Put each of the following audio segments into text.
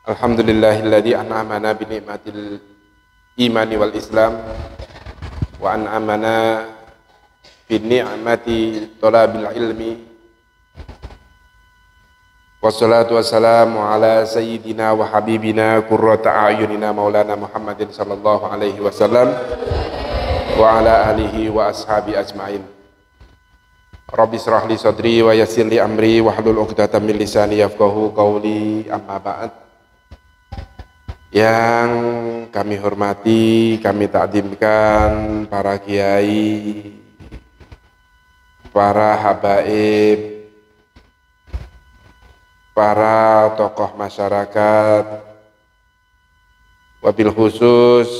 Alhamdulillahilladzi an'amana bi ni'matil imani wal islam wa an'amana bi ni'mati talabil ilmi. Wassalatu wassalamu ala sayyidina wa habibina qurrata a'yunina maulana Muhammadin sallallahu alaihi wasallam wa ala alihi wa ashabi ajmain. Rabbi israh li sadri wa yassir li amri wa hlul 'uqdatam min lisani yafqahu qawli amma ba'd Yang kami hormati, kami takdimkan para kiai, para habaib, para tokoh masyarakat, wabil khusus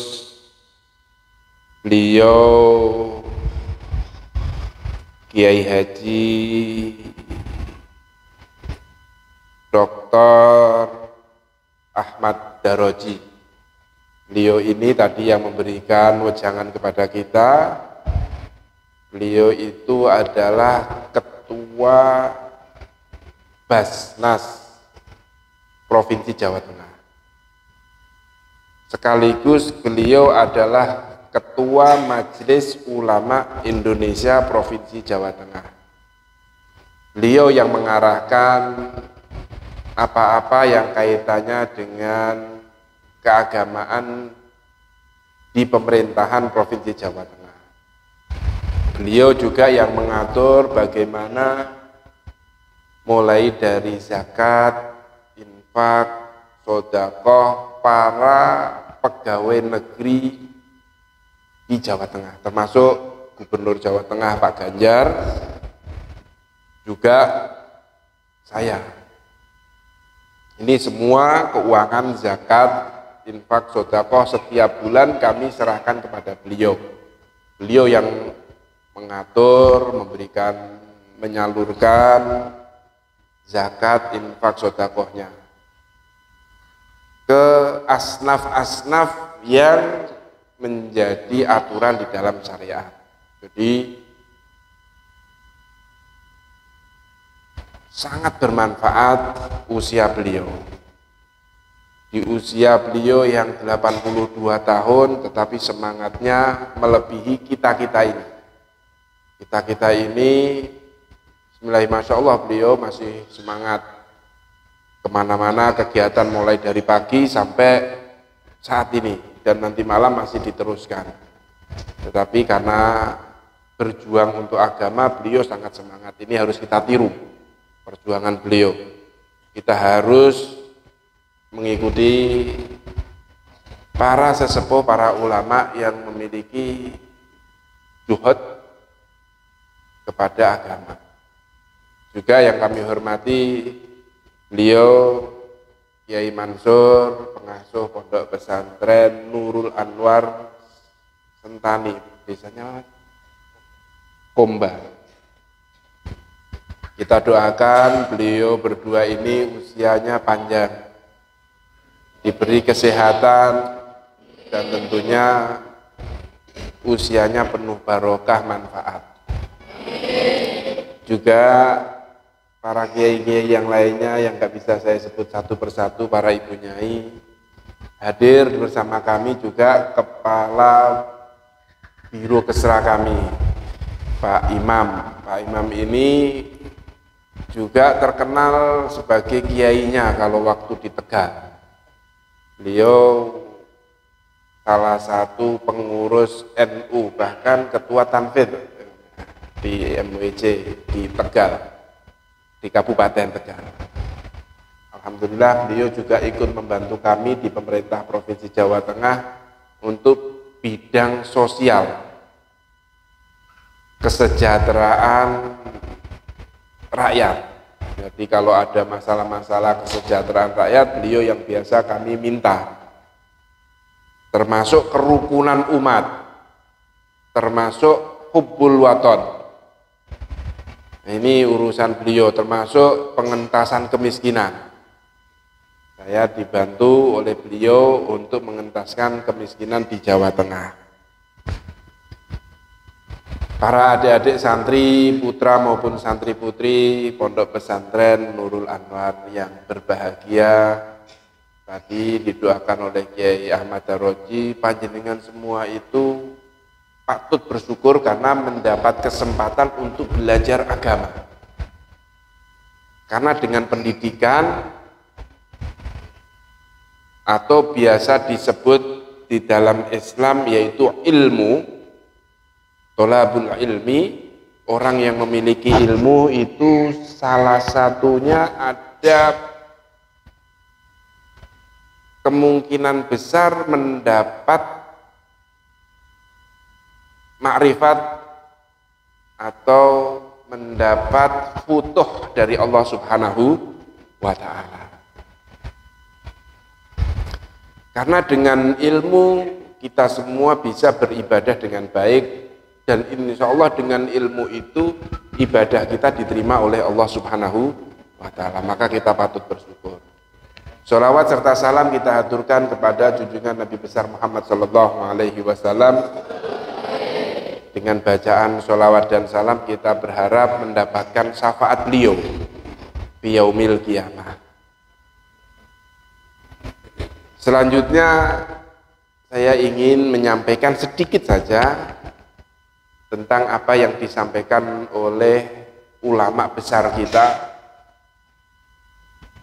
beliau Kiai Haji Dr. Ahmad Daroji. Beliau ini tadi yang memberikan wejangan kepada kita. Beliau itu adalah ketua Basnas Provinsi Jawa Tengah. Sekaligus beliau adalah Ketua Majelis Ulama Indonesia Provinsi Jawa Tengah. Beliau yang mengarahkan apa-apa yang kaitannya dengan keagamaan di pemerintahan Provinsi Jawa Tengah. Beliau juga yang mengatur bagaimana mulai dari zakat, infak, sodakoh, para pegawai negeri di Jawa Tengah, termasuk Gubernur Jawa Tengah Pak Ganjar, juga saya. Ini semua keuangan zakat, infak, sodakoh setiap bulan kami serahkan kepada beliau. Beliau yang mengatur, memberikan, menyalurkan zakat, infak, sodakohnya ke asnaf-asnaf yang menjadi aturan di dalam syariat. Jadi sangat bermanfaat usia beliau. Di usia beliau yang 82 tahun tetapi semangatnya melebihi kita-kita ini. Kita-kita ini Bismillah, Masya Allah beliau masih semangat ke mana-mana kegiatan mulai dari pagi sampai saat ini dan nanti malam masih diteruskan. Tetapi karena berjuang untuk agama beliau sangat semangat. Ini harus kita tiru perjuangan beliau. Kita harus mengikuti para sesepuh, para ulama yang memiliki juhud kepada agama. Juga yang kami hormati beliau Kiai Mansur, pengasuh Pondok Pesantren Nurul Anwar Sentani, desanya Komba. Kita doakan beliau berdua ini usianya panjang, diberi kesehatan dan tentunya usianya penuh barokah manfaat. Juga para kiai-kiai yang lainnya yang nggak bisa saya sebut satu persatu para ibu nyai hadir bersama kami juga kepala biro kesra kami Pak Imam Pak Imam ini juga terkenal sebagai kiainya kalau waktu di Tegal beliau salah satu pengurus NU bahkan ketua tanfid di MWC di Tegal di Kabupaten Tegal. Alhamdulillah beliau juga ikut membantu kami di pemerintah Provinsi Jawa Tengah untuk bidang sosial, kesejahteraan rakyat. Jadi kalau ada masalah-masalah kesejahteraan rakyat, beliau yang biasa kami minta. Termasuk kerukunan umat, termasuk hubbul waton, ini urusan beliau termasuk pengentasan kemiskinan. Saya dibantu oleh beliau untuk mengentaskan kemiskinan di Jawa Tengah. Para adik-adik santri, putra maupun santri putri Pondok Pesantren Nurul Anwar yang berbahagia, tadi didoakan oleh Kiai Ahmad Daroji panjenengan semua itu patut bersyukur karena mendapat kesempatan untuk belajar agama. Karena dengan pendidikan atau biasa disebut di dalam Islam yaitu ilmu tolabul ilmi orang yang memiliki ilmu itu salah satunya ada kemungkinan besar mendapat makrifat atau mendapat futuh dari Allah Subhanahu wa taala. Karena dengan ilmu kita semua bisa beribadah dengan baik dan insya Allah dengan ilmu itu ibadah kita diterima oleh Allah Subhanahu wa taala. Maka kita patut bersyukur. Salawat serta salam kita aturkan kepada junjungan Nabi besar Muhammad Sallallahu Alaihi Wasallam. Dengan bacaan salawat dan salam kita berharap mendapatkan syafaat beliau biyaumil kiamah. Selanjutnya saya ingin menyampaikan sedikit saja tentang apa yang disampaikan oleh ulama besar kita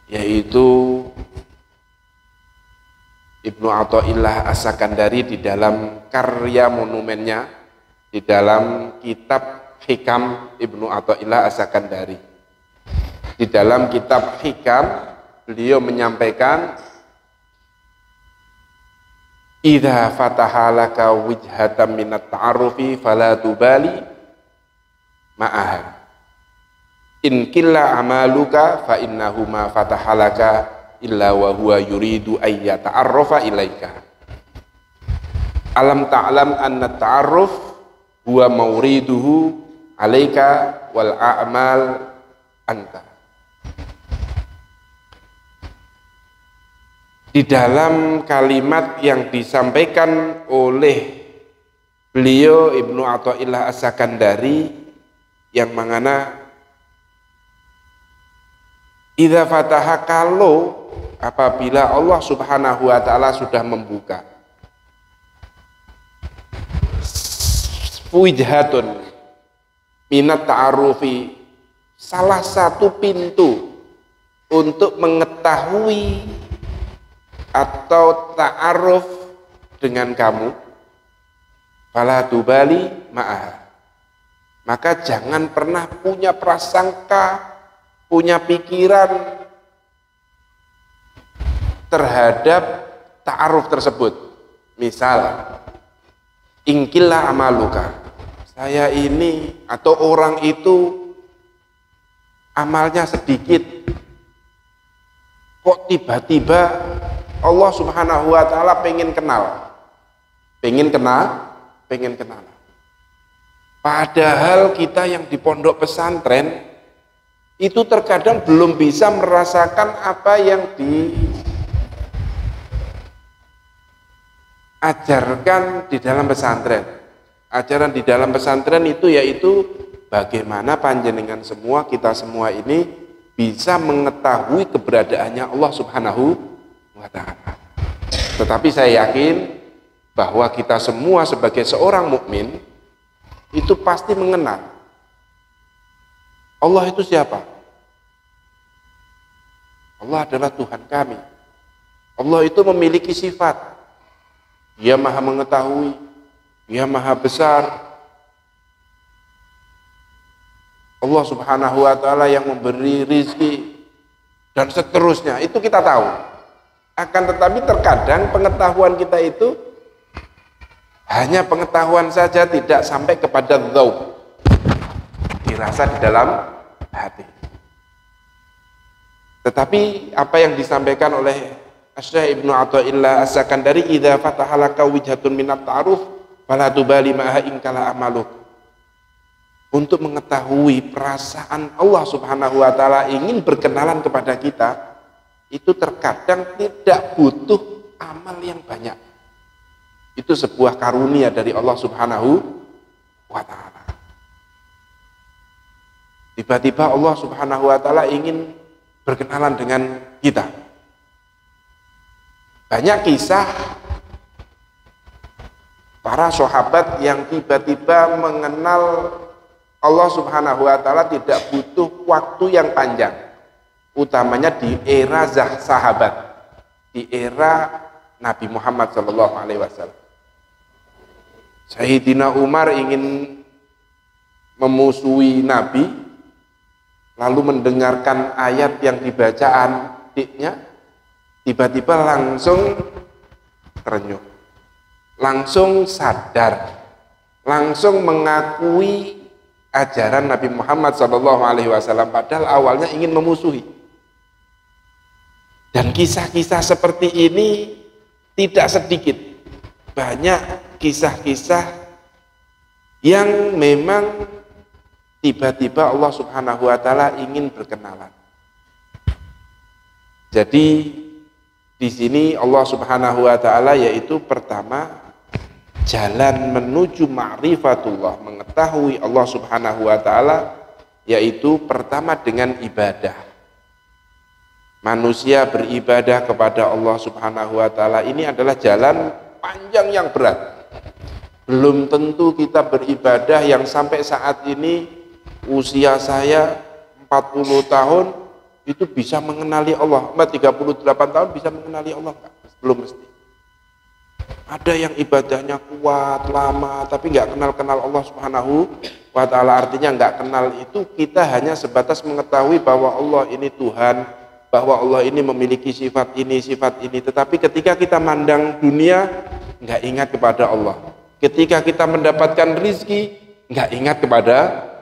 yaitu Ibnu Athaillah As-Sakandari di dalam karya monumennya di dalam kitab Hikam Ibnu Athaillah As-Sakandari. Di dalam kitab Hikam beliau menyampaikan Idza fataha laka wijhatan minat ta'arufi fala tubali ma'aha. In killa amaluka fa innahu ma fatahalaka illa wa huwa yuridu ayya ilaika. Alam ta'lam anna ta'arruf huwa mauriduhu alaika wal a'mal anta di dalam kalimat yang disampaikan oleh beliau Ibnu Athaillah As-Sakandari yang mengana Idza fataha kalau apabila Allah Subhanahu wa taala sudah membuka wijhatun minat ta'arufi salah satu pintu untuk mengetahui atau ta'aruf dengan kamu fala tubali ma'ah maka jangan pernah punya prasangka punya pikiran terhadap ta'aruf tersebut. Misal, ingkillah amaluka. Saya ini atau orang itu amalnya sedikit. Kok tiba-tiba Allah Subhanahu wa taala pengen kenal. Pengen kenal, pengen kenal. Padahal kita yang di pondok pesantren itu terkadang belum bisa merasakan apa yang diajarkan di dalam pesantren. Ajaran di dalam pesantren itu yaitu bagaimana panjenengan semua, kita semua ini bisa mengetahui keberadaannya Allah Subhanahu taala. Tetapi saya yakin bahwa kita semua sebagai seorang mukmin itu pasti mengenal Allah itu siapa? Allah adalah Tuhan kami. Allah itu memiliki sifat. Dia maha mengetahui. Dia maha besar. Allah subhanahu wa ta'ala yang memberi rizki. Dan seterusnya. Itu kita tahu. Akan tetapi terkadang pengetahuan kita itu hanya pengetahuan saja tidak sampai kepada dhaub dirasa di dalam hati. Tetapi apa yang disampaikan oleh Syekh Ibnu Athaillah As-Sakandari idza fatahalaka wijhatun minat ta'aruf fala tubali ma'ha amaluk. Untuk mengetahui perasaan Allah Subhanahu wa taala ingin berkenalan kepada kita itu terkadang tidak butuh amal yang banyak. Itu sebuah karunia dari Allah Subhanahu wa taala. Tiba-tiba Allah Subhanahu wa taala ingin berkenalan dengan kita. Banyak kisah para sahabat yang tiba-tiba mengenal Allah Subhanahu wa taala tidak butuh waktu yang panjang. Utamanya di era sahabat, di era Nabi Muhammad Shallallahu alaihi wasallam. Sayyidina Umar ingin memusuhi Nabi, lalu mendengarkan ayat yang dibacaan adiknya, tiba-tiba langsung terenyuh, langsung sadar, langsung mengakui ajaran Nabi Muhammad SAW. Padahal awalnya ingin memusuhi. Dan kisah-kisah seperti ini tidak sedikit, banyak kisah-kisah yang memang tiba-tiba Allah Subhanahu wa taala ingin berkenalan. Jadi di sini Allah Subhanahu wa taala yaitu pertama jalan menuju ma'rifatullah, mengetahui Allah Subhanahu wa taala yaitu pertama dengan ibadah. Manusia beribadah kepada Allah Subhanahu wa taala ini adalah jalan panjang yang berat. Belum tentu kita beribadah yang sampai saat ini usia saya 40 tahun itu bisa mengenali Allah. Mbak 38 tahun bisa mengenali Allah enggak? Belum mesti. Ada yang ibadahnya kuat, lama, tapi nggak kenal-kenal Allah Subhanahu wa taala. Artinya nggak kenal itu kita hanya sebatas mengetahui bahwa Allah ini Tuhan, bahwa Allah ini memiliki sifat ini, sifat ini. Tetapi ketika kita mandang dunia, nggak ingat kepada Allah. Ketika kita mendapatkan rizki, nggak ingat kepada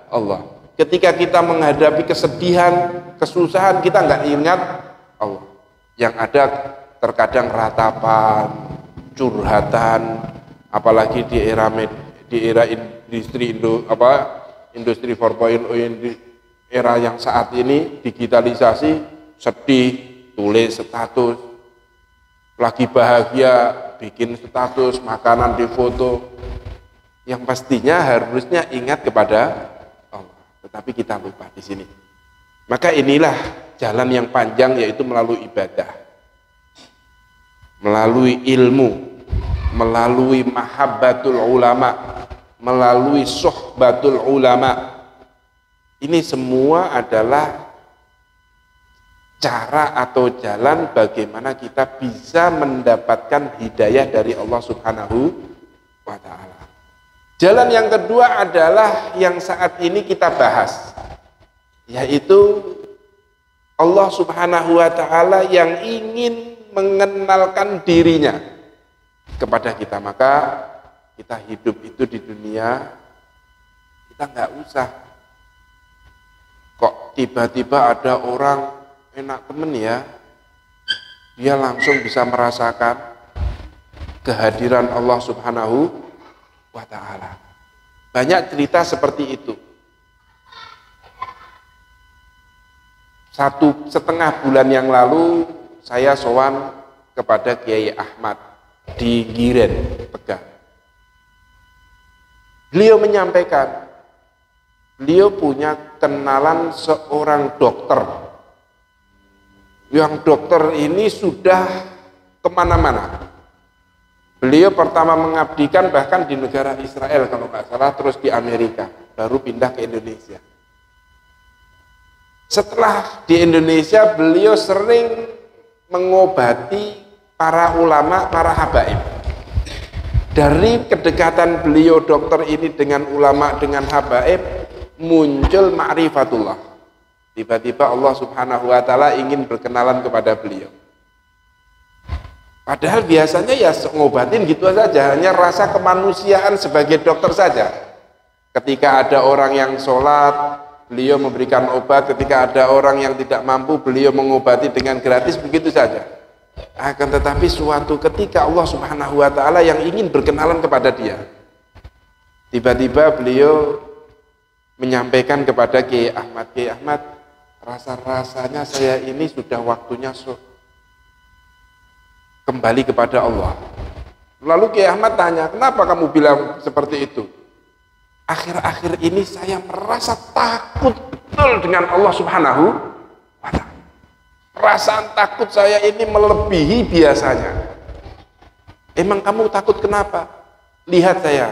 Allah. Ketika kita menghadapi kesedihan, kesusahan, kita nggak ingat Allah. Yang ada terkadang ratapan, curhatan, apalagi di era di era industri Indo apa industri 4.0 di era yang saat ini digitalisasi sedih tulis status lagi bahagia bikin status makanan di foto yang pastinya harusnya ingat kepada tetapi kita lupa di sini. Maka inilah jalan yang panjang yaitu melalui ibadah. Melalui ilmu, melalui mahabbatul ulama, melalui sohbatul ulama. Ini semua adalah cara atau jalan bagaimana kita bisa mendapatkan hidayah dari Allah Subhanahu wa taala. Jalan yang kedua adalah yang saat ini kita bahas, yaitu Allah Subhanahu wa Ta'ala yang ingin mengenalkan dirinya kepada kita. Maka kita hidup itu di dunia, kita nggak usah kok tiba-tiba ada orang enak temen ya, dia langsung bisa merasakan kehadiran Allah Subhanahu wa taala. Banyak cerita seperti itu. Satu setengah bulan yang lalu saya sowan kepada Kiai Ahmad di Giren, Tegal. Beliau menyampaikan, beliau punya kenalan seorang dokter. Yang dokter ini sudah ke mana-mana. Beliau pertama mengabdikan bahkan di negara Israel kalau nggak salah, terus di Amerika, baru pindah ke Indonesia. Setelah di Indonesia, beliau sering mengobati para ulama, para habaib. Dari kedekatan beliau dokter ini dengan ulama, dengan habaib, muncul ma'rifatullah. Tiba-tiba Allah subhanahu wa ta'ala ingin berkenalan kepada beliau Padahal biasanya ya ngobatin gitu saja, hanya rasa kemanusiaan sebagai dokter saja. Ketika ada orang yang sholat, beliau memberikan obat. Ketika ada orang yang tidak mampu, beliau mengobati dengan gratis, begitu saja. Akan tetapi suatu ketika Allah Subhanahu wa Ta'ala yang ingin berkenalan kepada dia, tiba-tiba beliau menyampaikan kepada Kiai Ahmad, Kiai Ahmad, rasa-rasanya saya ini sudah waktunya kembali kepada Allah. Lalu Kiai Ahmad tanya, kenapa kamu bilang seperti itu? Akhir-akhir ini saya merasa takut betul dengan Allah Subhanahu wa taala. Perasaan takut saya ini melebihi biasanya. Emang kamu takut kenapa? Lihat saya,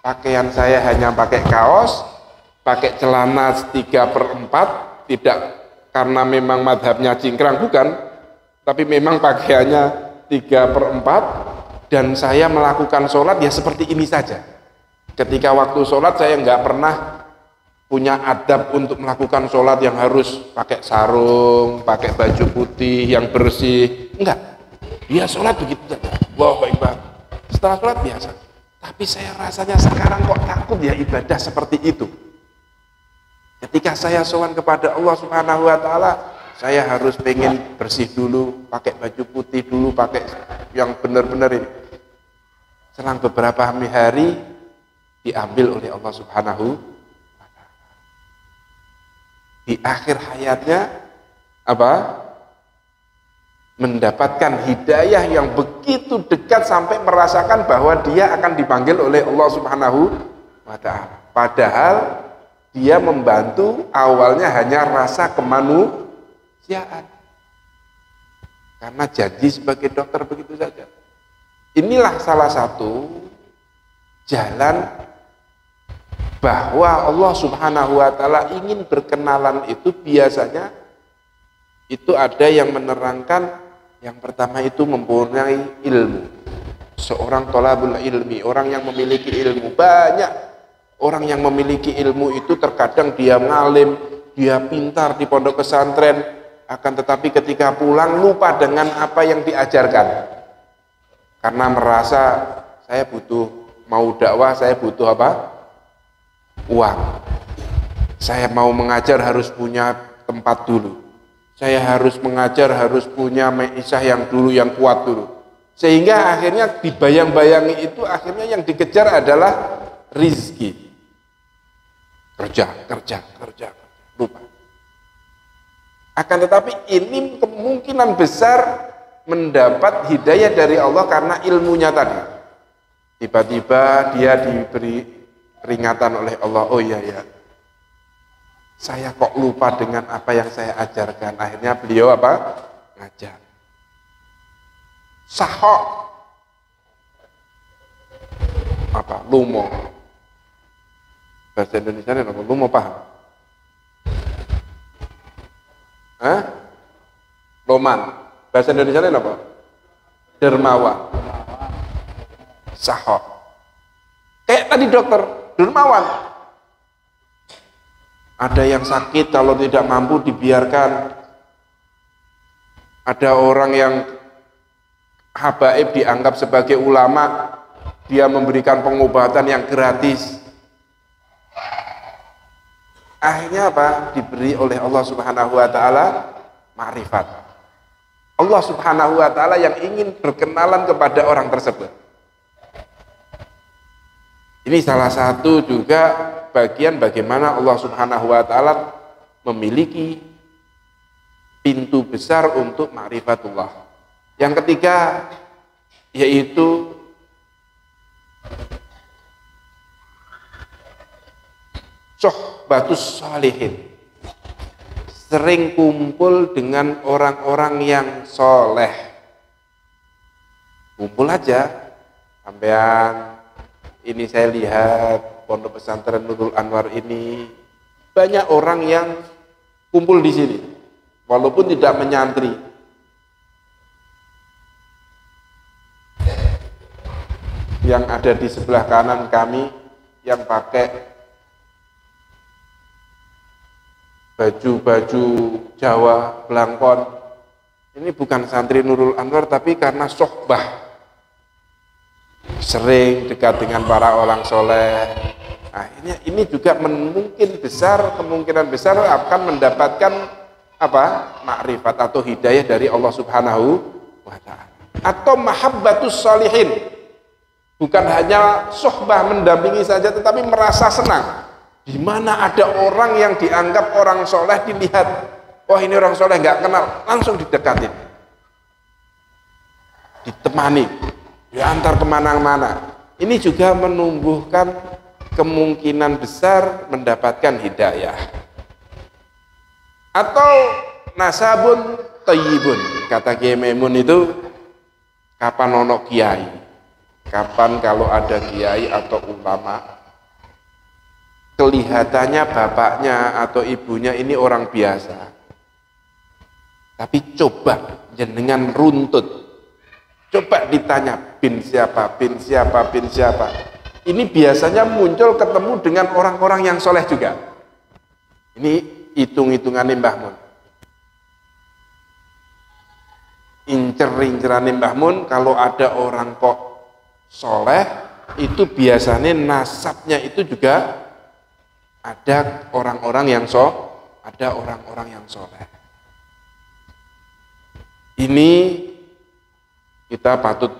pakaian saya hanya pakai kaos, pakai celana 3 per 4, tidak karena memang madhabnya cingkrang, bukan, tapi memang pakaiannya 3 per 4, dan saya melakukan sholat ya seperti ini saja. Ketika waktu sholat saya nggak pernah punya adab untuk melakukan sholat yang harus pakai sarung, pakai baju putih yang bersih. Enggak. Dia sholat begitu saja. Wah, baik banget. Setelah sholat biasa. Tapi saya rasanya sekarang kok takut ya ibadah seperti itu. Ketika saya sowan kepada Allah Subhanahu wa taala, saya harus pengen bersih dulu, pakai baju putih dulu, pakai yang benar-benar ini. Selang beberapa hari diambil oleh Allah Subhanahu di akhir hayatnya apa mendapatkan hidayah yang begitu dekat sampai merasakan bahwa dia akan dipanggil oleh Allah Subhanahu wa taala. Padahal dia membantu awalnya hanya rasa kemanusiaan. Karena jadi sebagai dokter begitu saja. Inilah salah satu jalan bahwa Allah Subhanahu wa taala ingin berkenalan itu biasanya itu ada yang menerangkan yang pertama itu mempunyai ilmu. Seorang tolabul ilmi, orang yang memiliki ilmu banyak. Orang yang memiliki ilmu itu terkadang dia ngalim, dia pintar di pondok pesantren, akan tetapi ketika pulang lupa dengan apa yang diajarkan. Karena merasa saya butuh mau dakwah, saya butuh apa? uang. Saya mau mengajar harus punya tempat dulu. Saya harus mengajar harus punya meisah yang dulu yang kuat dulu. Sehingga akhirnya dibayang-bayangi itu akhirnya yang dikejar adalah rizki. Kerja, kerja, kerja, lupa. Akan tetapi ini kemungkinan besar mendapat hidayah dari Allah karena ilmunya tadi. Tiba-tiba dia diberi peringatan oleh Allah oh iya ya saya kok lupa dengan apa yang saya ajarkan. Akhirnya beliau apa? Ngajar. Sahok. Apa? Lumo bahasa Indonesia ini apa lumo paham Hah? Loman bahasa Indonesia ini apa dermawan sahok kayak tadi dokter dermawan. Ada yang sakit kalau tidak mampu dibiarkan. Ada orang yang habaib dianggap sebagai ulama, dia memberikan pengobatan yang gratis. Akhirnya apa? Diberi oleh Allah Subhanahu wa taala makrifat. Allah Subhanahu wa taala yang ingin berkenalan kepada orang tersebut. Ini salah satu juga bagian bagaimana Allah Subhanahu wa taala memiliki pintu besar untuk ma'rifatullah. Yang ketiga yaitu sohbatus salihin. Sering kumpul dengan orang-orang yang soleh. Kumpul aja. Sampean ini saya lihat pondok pesantren Nurul Anwar ini. Banyak orang yang kumpul di sini walaupun tidak menyantri. Yang ada di sebelah kanan kami yang pakai baju-baju Jawa belangkon ini bukan santri Nurul Anwar tapi karena sohbah sering dekat dengan para orang soleh. Ini, ini juga mungkin besar kemungkinan besar akan mendapatkan apa makrifat atau hidayah dari Allah Subhanahu wa taala. Atau mahabbatus salihin. Bukan hanya sohbah mendampingi saja tetapi merasa senang. Di mana ada orang yang dianggap orang soleh dilihat, wah ini orang soleh nggak kenal, langsung didekatin, ditemani, diantar ke mana-mana. Ini juga menumbuhkan kemungkinan besar mendapatkan hidayah. Atau nasabun tayyibun, kata Maimun itu kapan ono kiai kapan kalau ada kiai atau ulama kelihatannya bapaknya atau ibunya ini orang biasa. Tapi coba jenengan runtut. Coba ditanya bin siapa? Bin siapa? Bin siapa? Ini biasanya muncul ketemu dengan orang-orang yang soleh juga. Ini hitung-hitungan Mbah Mun. Incer-inceran Mbah Mun kalau ada orang kok soleh itu biasanya nasabnya itu juga ada orang-orang yang so ada orang-orang yang soleh ini kita patut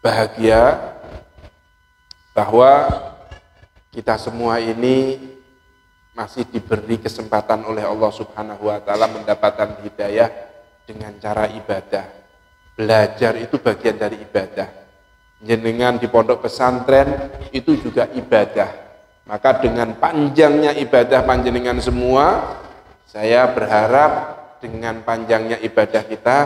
bahagia bahwa kita semua ini masih diberi kesempatan oleh Allah Subhanahu wa taala mendapatkan hidayah dengan cara ibadah. Belajar itu bagian dari ibadah. Jenengan di pondok pesantren itu juga ibadah. Maka dengan panjangnya ibadah panjenengan semua, saya berharap dengan panjangnya ibadah kita,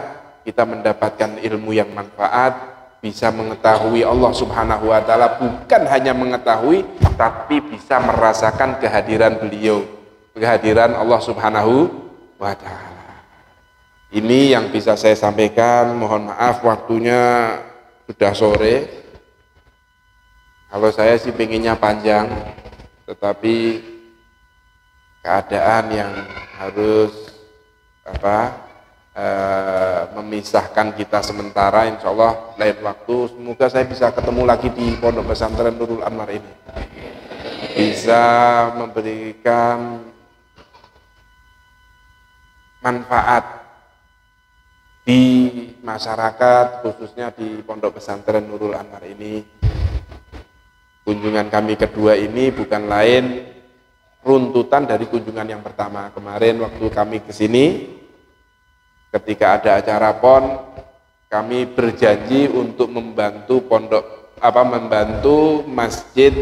kita mendapatkan ilmu yang manfaat, bisa mengetahui Allah Subhanahu wa taala bukan hanya mengetahui tapi bisa merasakan kehadiran beliau, kehadiran Allah Subhanahu wa taala. Ini yang bisa saya sampaikan. Mohon maaf waktunya sudah sore. Kalau saya sih pengennya panjang, tetapi keadaan yang harus apa e, memisahkan kita sementara, insya Allah lain waktu. Semoga saya bisa ketemu lagi di Pondok Pesantren Nurul Anwar ini, bisa memberikan manfaat di masyarakat khususnya di Pondok Pesantren Nurul Anwar ini kunjungan kami kedua ini bukan lain runtutan dari kunjungan yang pertama. Kemarin waktu kami ke sini ketika ada acara PON kami berjanji untuk membantu pondok apa membantu masjid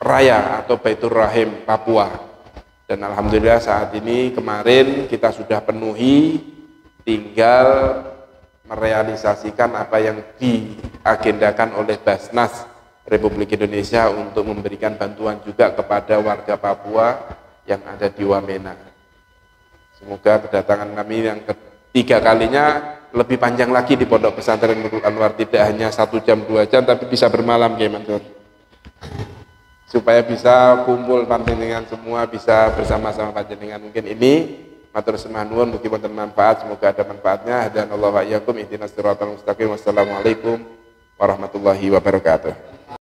raya atau Baitur Rahim Papua. Dan alhamdulillah saat ini kemarin kita sudah penuhi tinggal merealisasikan apa yang diagendakan oleh Basnas Republik Indonesia untuk memberikan bantuan juga kepada warga Papua yang ada di Wamena. Semoga kedatangan kami yang ketiga kalinya lebih panjang lagi di Pondok Pesantren Nurul Anwar. Tidak hanya satu jam dua jam tapi bisa bermalam ya supaya bisa kumpul panjenengan semua bisa bersama-sama panjenengan. Mungkin ini matur semah nuwun mugi wonten manfaat. Semoga ada manfaatnya. Dan Allah wa iyyakum ihdinas siratal mustaqim. Wassalamualaikum warahmatullahi wabarakatuh